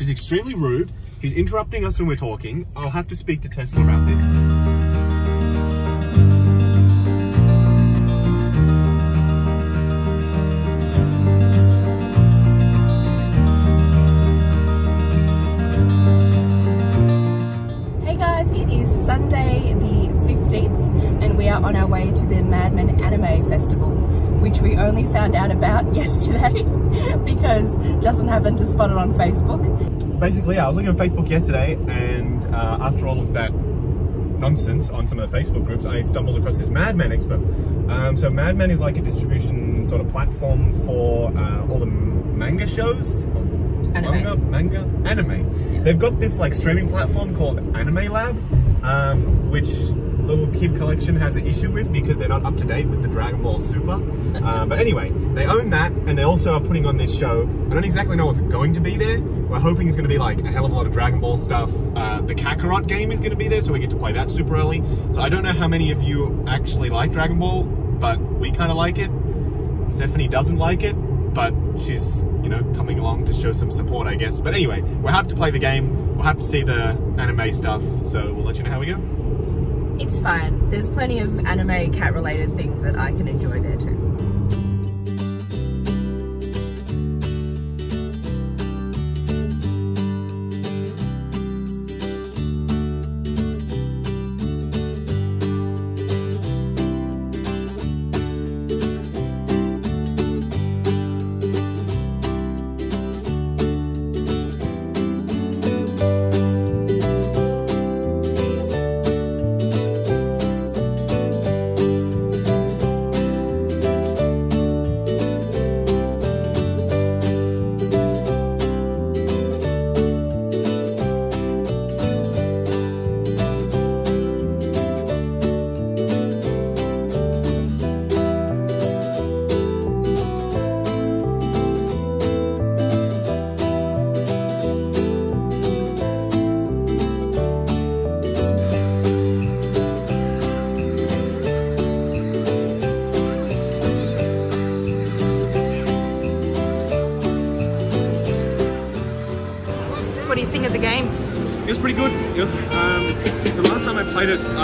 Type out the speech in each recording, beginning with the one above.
She's extremely rude. He's interrupting us when we're talking. I'll have to speak to Tesla about this. Hey guys, it is Sunday the 15th and we are on our way to the Madman Anime Festival, which we only found out about yesterday because Justin happened to spot it on Facebook. Basically, yeah, I was looking on Facebook yesterday, and uh, after all of that nonsense on some of the Facebook groups, I stumbled across this Madman Expo. Um, so Madman is like a distribution sort of platform for uh, all the manga shows. Anime. Manga, manga, anime. Yeah. They've got this like streaming platform called Anime Lab, um, which Little Kid Collection has an issue with because they're not up to date with the Dragon Ball Super. uh, but anyway, they own that, and they also are putting on this show. I don't exactly know what's going to be there. We're hoping it's going to be like a hell of a lot of Dragon Ball stuff. Uh, the Kakarot game is going to be there, so we get to play that super early. So I don't know how many of you actually like Dragon Ball, but we kind of like it. Stephanie doesn't like it, but she's, you know, coming along to show some support, I guess. But anyway, we're happy to play the game. We'll have to see the anime stuff, so we'll let you know how we go. It's fine. There's plenty of anime cat related things that I can enjoy there too.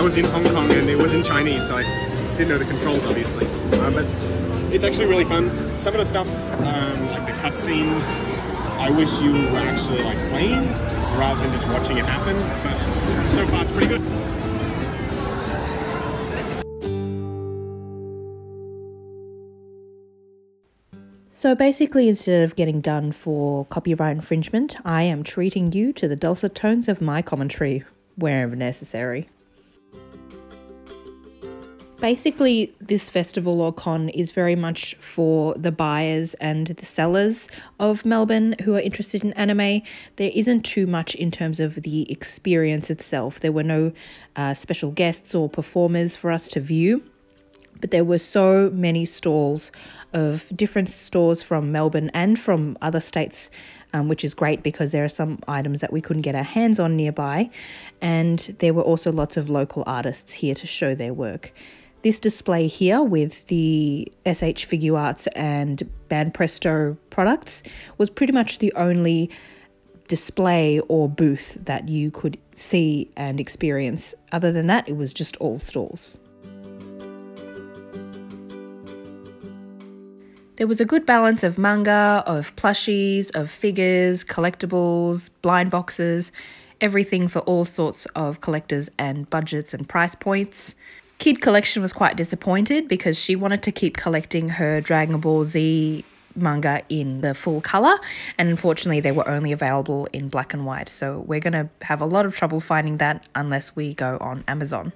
Was in Hong Kong and it was in Chinese, so I didn't know the controls, obviously. Um, but it's actually really fun. Some of the stuff, um, like the cutscenes, I wish you were actually like playing rather than just watching it happen. But so far, it's pretty good. So basically, instead of getting done for copyright infringement, I am treating you to the dulcet tones of my commentary wherever necessary. Basically, this festival or con is very much for the buyers and the sellers of Melbourne who are interested in anime. There isn't too much in terms of the experience itself. There were no uh, special guests or performers for us to view but there were so many stalls of different stores from Melbourne and from other states, um, which is great because there are some items that we couldn't get our hands on nearby. And there were also lots of local artists here to show their work. This display here with the SH Figuarts and Banpresto products was pretty much the only display or booth that you could see and experience. Other than that, it was just all stalls. There was a good balance of manga, of plushies, of figures, collectibles, blind boxes, everything for all sorts of collectors and budgets and price points. Kid Collection was quite disappointed because she wanted to keep collecting her Dragon Ball Z manga in the full color, and unfortunately, they were only available in black and white. So, we're going to have a lot of trouble finding that unless we go on Amazon.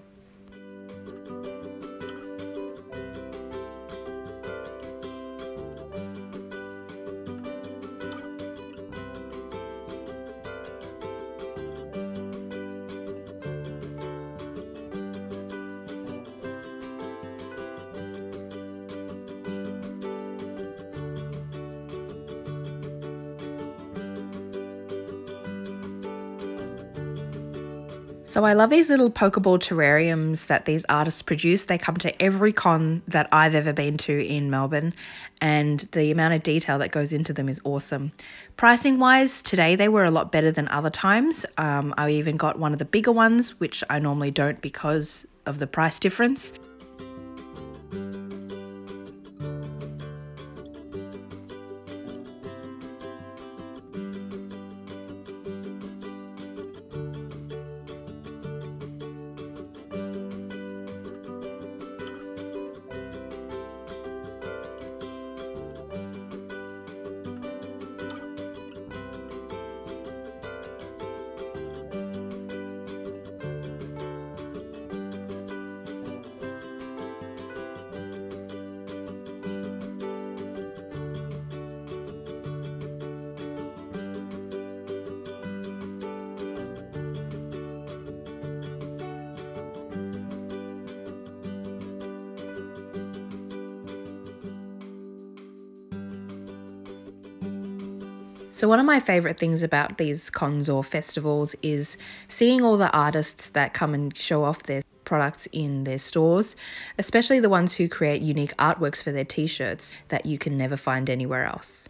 So I love these little Pokeball terrariums that these artists produce. They come to every con that I've ever been to in Melbourne, and the amount of detail that goes into them is awesome. Pricing wise, today they were a lot better than other times. Um, I even got one of the bigger ones, which I normally don't because of the price difference. So, one of my favorite things about these cons or festivals is seeing all the artists that come and show off their products in their stores, especially the ones who create unique artworks for their t shirts that you can never find anywhere else.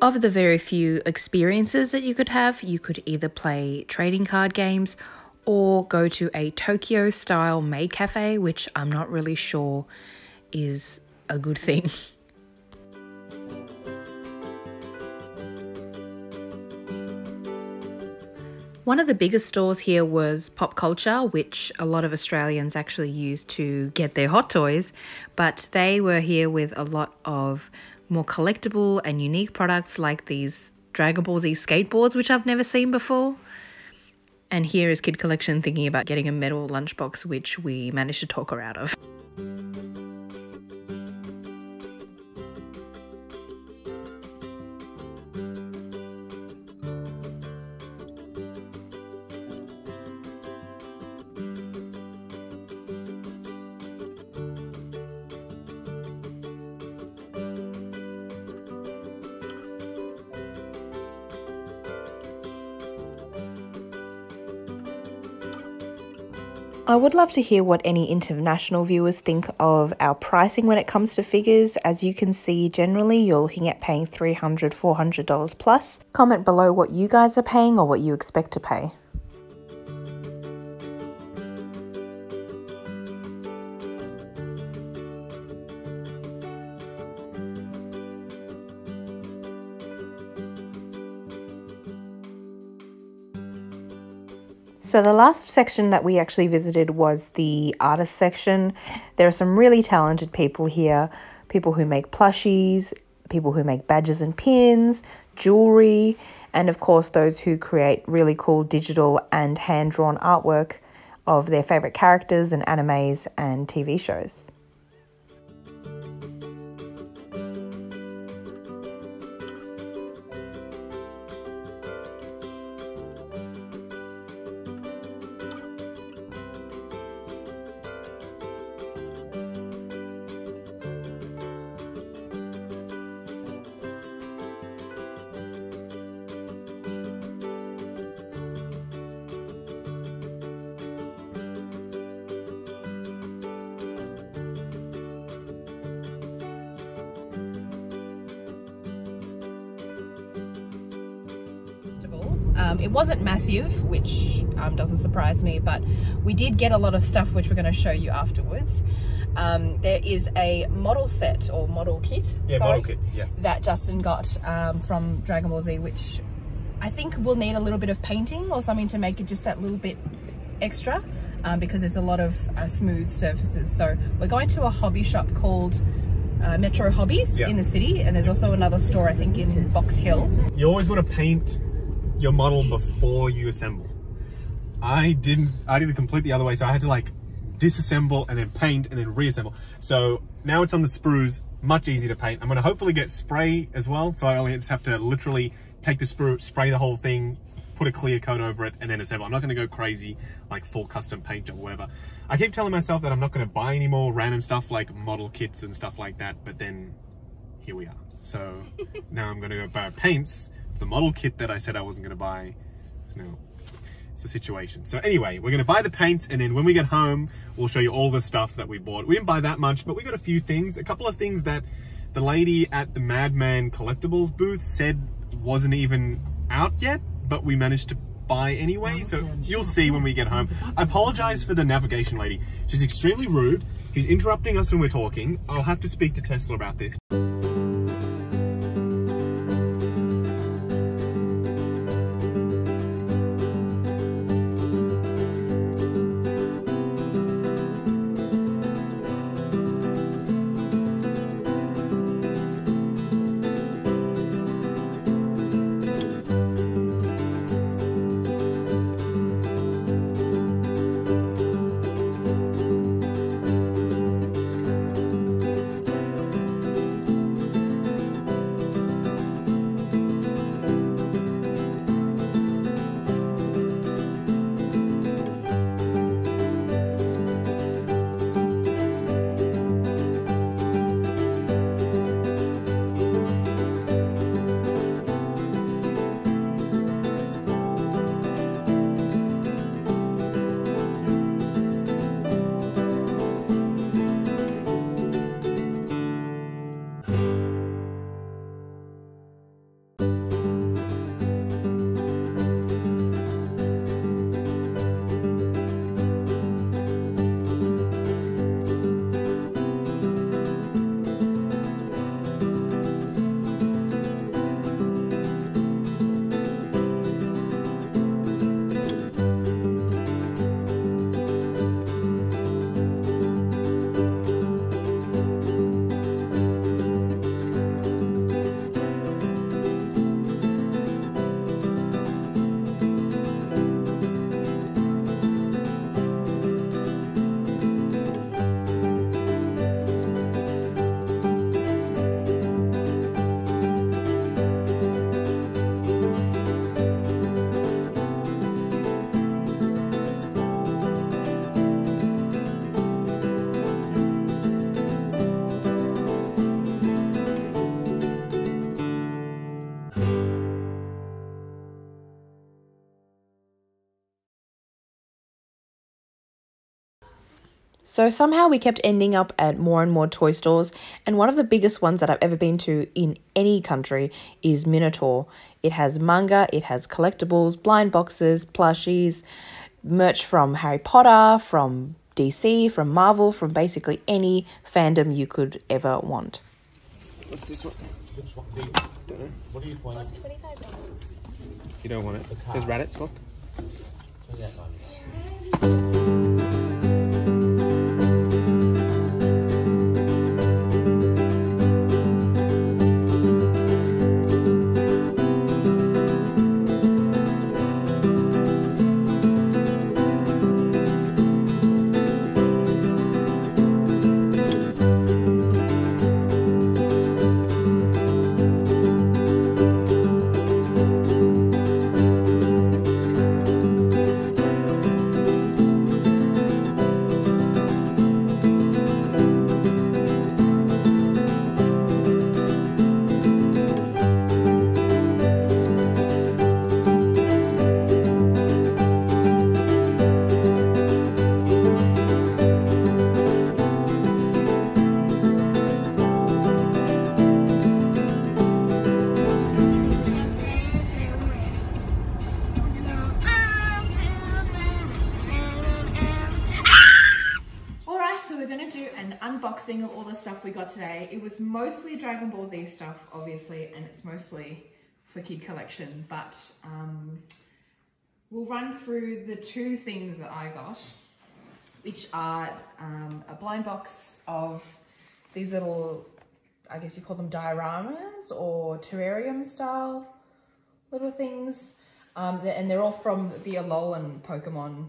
Of the very few experiences that you could have, you could either play trading card games or go to a Tokyo style maid cafe, which I'm not really sure is a good thing. One of the biggest stores here was Popcultcha, which a lot of Australians actually use to get their hot toys, but they were here with a lot of more collectible and unique products like these Dragon Ball Z skateboards, which I've never seen before. And here is Kid Collection thinking about getting a metal lunchbox, which we managed to talk her out of. I would love to hear what any international viewers think of our pricing when it comes to figures. As you can see, generally you're looking at paying $300, $400 plus. Comment below what you guys are paying or what you expect to pay. So the last section that we actually visited was the artist section. There are some really talented people here, people who make plushies, people who make badges and pins, jewelry, and of course those who create really cool digital and hand-drawn artwork of their favorite characters and animes and TV shows. Um, it wasn't massive, which um, doesn't surprise me, but we did get a lot of stuff which we're going to show you afterwards. Um, there is a model set or model kit, yeah, sorry, model kit, yeah. that Justin got um, from Dragon Ball Z, which I think will need a little bit of painting or something to make it just that little bit extra um, because it's a lot of uh, smooth surfaces. So we're going to a hobby shop called uh, Metro Hobbies yeah. in the city, and there's also another store I think in Box Hill. You always want to paint your model before you assemble. I didn't, I did it completely the other way. So I had to like disassemble and then paint and then reassemble. So now it's on the sprues, much easier to paint. I'm gonna hopefully get spray as well. So I only just have to literally take the sprue, spray the whole thing, put a clear coat over it and then assemble. I'm not going to go crazy like full custom paint or whatever. I keep telling myself that I'm not going to buy any more random stuff like model kits and stuff like that, but then here we are. So now I'm going to go buy paints the model kit that I said I wasn't going to buy. So now it's the situation. So anyway, we're going to buy the paint and then when we get home, we'll show you all the stuff that we bought. We didn't buy that much, but we got a few things, a couple of things that the lady at the Madman Collectibles booth said wasn't even out yet, but we managed to buy anyway. Oh, so you'll see when we get home. I apologize for the navigation lady. She's extremely rude. She's interrupting us when we're talking. I'll have to speak to Tesla about this. So somehow we kept ending up at more and more toy stores, and one of the biggest ones that I've ever been to in any country is Minotaur. It has manga, it has collectibles, blind boxes, plushies, merch from Harry Potter, from DC, from Marvel, from basically any fandom you could ever want. What's this one? Which one? Don't know. What are you pointing? Twenty-five dollars. You don't want it. There's Raditz, look. Stuff, obviously, and it's mostly for kid collection, but um, we'll run through the two things that I got, which are um, a blind box of these little, I guess you call them dioramas or terrarium style little things. Um, and they're all from the Alolan Pokemon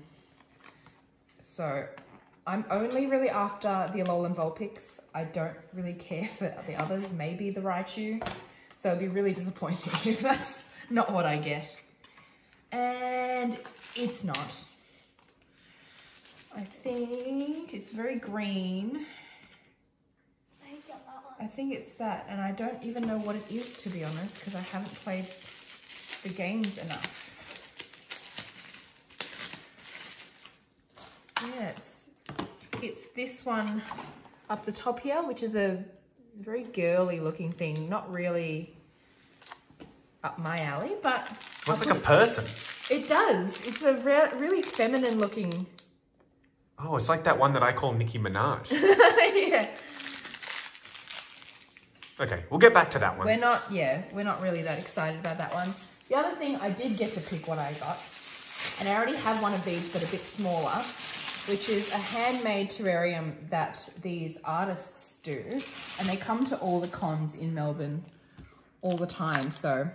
so I'm only really after the Alolan Vulpix. I don't really care for the others, maybe the Raichu. So it'd be really disappointing if that's not what I get. and it's not. I think it's very green. I think it's that, and I don't even know what it is to be honest, because I haven't played the games enough. Yeah, it's this one up the top here, which is a very girly looking thing, not really up my alley, but Looks like a person. it does. It's a re- really feminine looking. Oh, it's like that one that I call Nicki Minaj. yeah. Okay, we'll get back to that one. We're not, yeah, we're not really that excited about that one. The other thing, I did get to pick what I got. And I already have one of these, but a bit smaller, which is a handmade terrarium that these artists do. And they come to all the cons in Melbourne all the time. So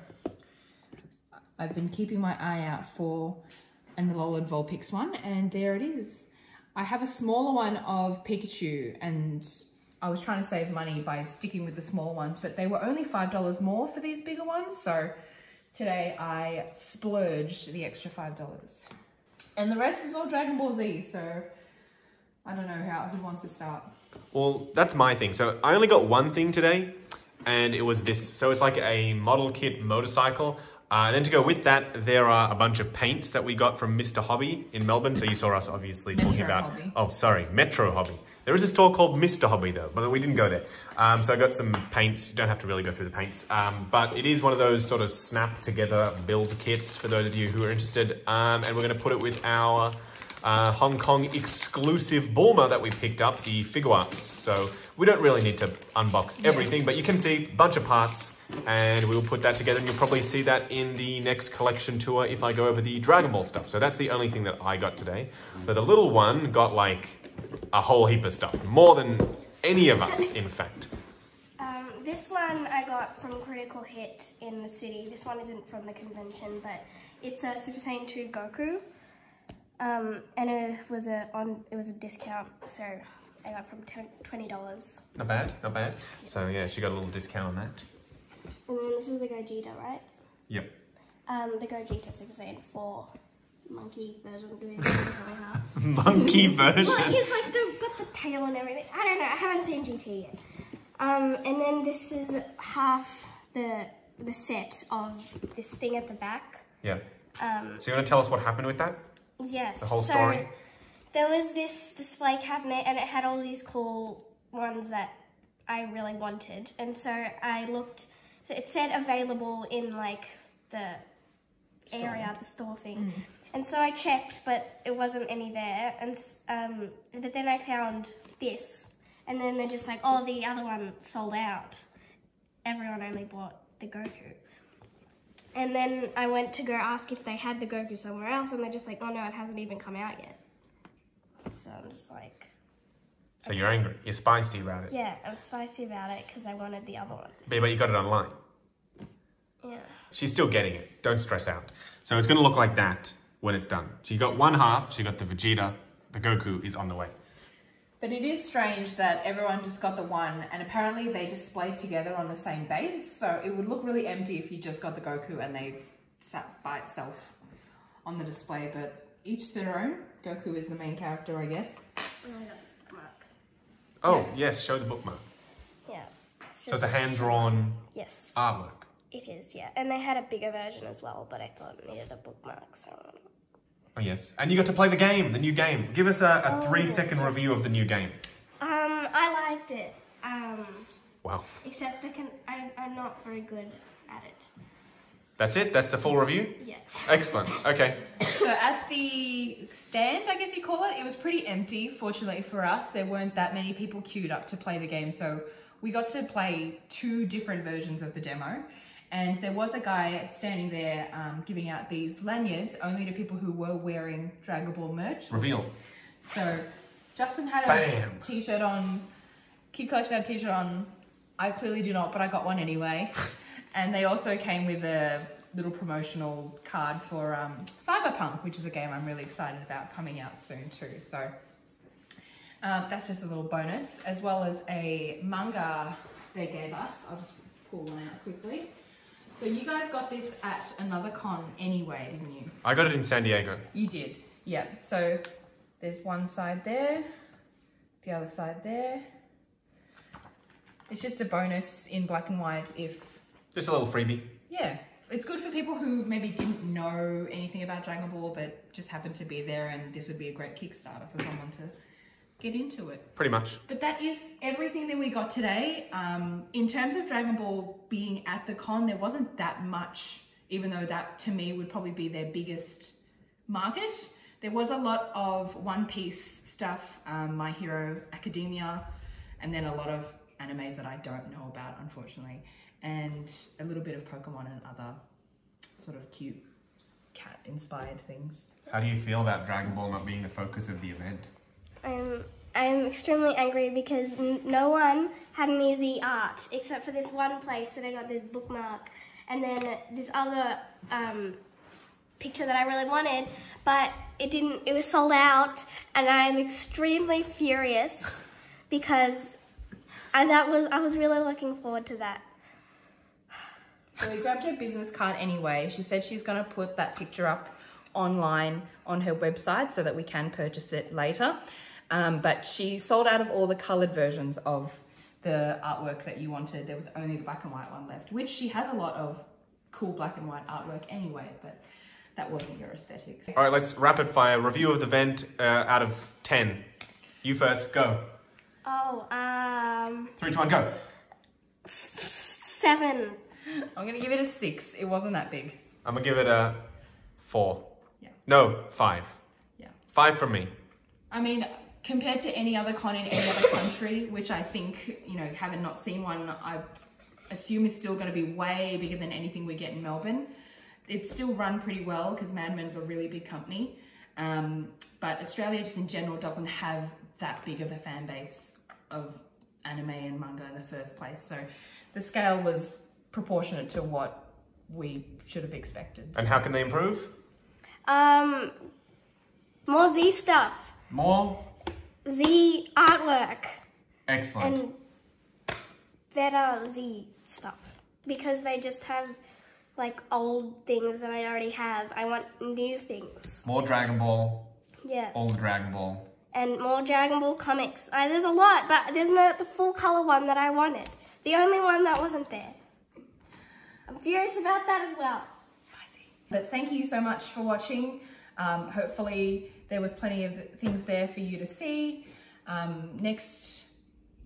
I've been keeping my eye out for an Alolan Vulpix one, and there it is. I have a smaller one of Pikachu, and I was trying to save money by sticking with the small ones, but they were only $5 more for these bigger ones, so today I splurged the extra $5. And the rest is all Dragon Ball Z, so I don't know how, who wants to start? Well, that's my thing. So I only got one thing today, and it was this. So it's like a model kit motorcycle. Uh, and then to go with that, there are a bunch of paints that we got from Mr. Hobby in Melbourne. So you saw us obviously talking Metro about. Hobby. Oh, sorry, Metro Hobby. There is a store called Mr. Hobby though, but we didn't go there. Um, so I got some paints. You don't have to really go through the paints, um, but it is one of those sort of snap together build kits for those of you who are interested. Um, and we're going to put it with our uh, Hong Kong exclusive Bulma that we picked up, the Figuarts. So we don't really need to unbox everything, but you can see a bunch of parts and we will put that together and you'll probably see that in the next collection tour if I go over the Dragon Ball stuff. So that's the only thing that I got today. But the little one got like a whole heap of stuff, more than any of us, in fact. Um, this one I got from Critical Hit in the city. This one isn't from the convention, but it's a Super Saiyan 2 Goku. Um, and it was a on it was a discount, so I got from twenty dollars. Not bad, not bad. So yeah, she got a little discount on that. And then this is the Gogeta, right? Yep. Um, the Gogeta Super Saiyan 4 monkey version doing coming. Monkey version. Well, he's like the got the tail and everything. I don't know. I haven't seen GT yet. Um, and then this is half the the set of this thing at the back. Yeah. Um, So you want to tell us what happened with that? yes. The whole so story? There was this display cabinet, and it had all these cool ones that I really wanted. And so I looked. So it said available in like the area, the store thing. And so I checked, but it wasn't any there. And um, but then I found this, and then they're just like, oh, the other one sold out. Everyone only bought the Goku. And then I went to go ask if they had the Goku somewhere else, and they're just like, oh no, it hasn't even come out yet. So I'm just like, So you're angry. You're spicy about it. yeah, I'm spicy about it because I wanted the other ones. But but you got it online. Yeah. She's still getting it. Don't stress out. So it's going to look like that when it's done. She got one half. She got the Vegeta. The Goku is on the way. But it is strange that everyone just got the one, and apparently they display together on the same base. So it would look really empty if you just got the Goku and they sat by itself on the display. But each their own. Goku is the main character, I guess. And I got. Oh, yes. Show the bookmark. Yeah. So it's a hand-drawn Yes, artwork. it is. Yeah, and they had a bigger version as well, but I thought it needed a bookmark, so. Oh, yes. And you got to play the game, the new game. Give us a, a Oh, three-second yes. review of the new game. Um, I liked it. Um, Wow. except the con- I, I'm not very good at it. That's it? That's the full review? Yes. Excellent. Okay. So at the stand, I guess you call it, it was pretty empty. Fortunately for us, there weren't that many people queued up to play the game. So we got to play two different versions of the demo. And there was a guy standing there um, giving out these lanyards only to people who were wearing Dragon Ball merch. Reveal. So Justin had a t-shirt on, Kid Collection had a t-shirt on. I clearly do not, but I got one anyway. and they also came with a little promotional card for um, Cyberpunk, which is a game I'm really excited about coming out soon too. So um, that's just a little bonus, as well as a manga they gave us. I'll just pull one out quickly. So you guys got this at another con anyway, didn't you? I got it in San Diego. You did. Yeah. So there's one side there, the other side there. It's just a bonus in black and white if Just a little freebie. yeah. It's good for people who maybe didn't know anything about Dragon Ball but just happened to be there and this would be a great Kickstarter for someone to get into it. Pretty much. But that is everything that we got today. Um, in terms of Dragon Ball being at the con, there wasn't that much, even though that to me would probably be their biggest market. There was a lot of One Piece stuff, um, My Hero Academia, and then a lot of animes that I don't know about, unfortunately, and a little bit of Pokemon and other sort of cute cat inspired things. How do you feel about Dragon Ball not being the focus of the event? I'm I'm extremely angry because no one had an easy art except for this one place that I got this bookmark, and then this other um, picture that I really wanted, but it didn't. It was sold out, and I'm extremely furious because I that was I was really looking forward to that. So we grabbed her business card anyway. She said she's going to put that picture up online on her website so that we can purchase it later. Um, but she sold out of all the coloured versions of the artwork that you wanted. There was only the black and white one left, which she has a lot of cool black and white artwork anyway, but that wasn't your aesthetic. All right, let's rapid fire review of the vent uh, out of 10. You first, go. Oh, um, Three, two, one, go. seven. I'm going to give it a six. It wasn't that big. I'm gonna give it a four. Yeah. No, five. Yeah. Five from me. I mean, compared to any other con in any other country, which I think, you know, having not seen one, I assume is still going to be way bigger than anything we get in Melbourne. It's still run pretty well because Madman's a really big company. Um, but Australia, just in general, doesn't have that big of a fan base of anime and manga in the first place. So the scale was proportionate to what we should have expected. And how can they improve? Um, more Z stuff, More? Z artwork, Excellent. and better Z stuff because they just have like old things that I already have. I want new things. More Dragon Ball, Yes. Old Dragon Ball. and more Dragon Ball comics. Uh, there's a lot, but there's not the full color one that I wanted. The only one that wasn't there. I'm furious about that as well. But thank you so much for watching. Um, hopefully there was plenty of things there for you to see. Um, next,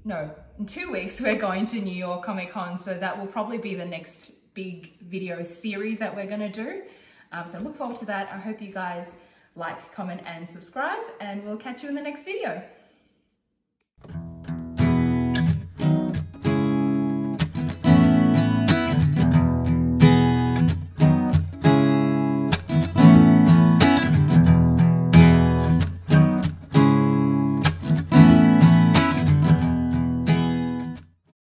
no, in two weeks we're going to New York Comic Con, so that will probably be the next big video series that we're gonna do. Um, so look forward to that. I hope you guys like, comment and subscribe and we'll catch you in the next video.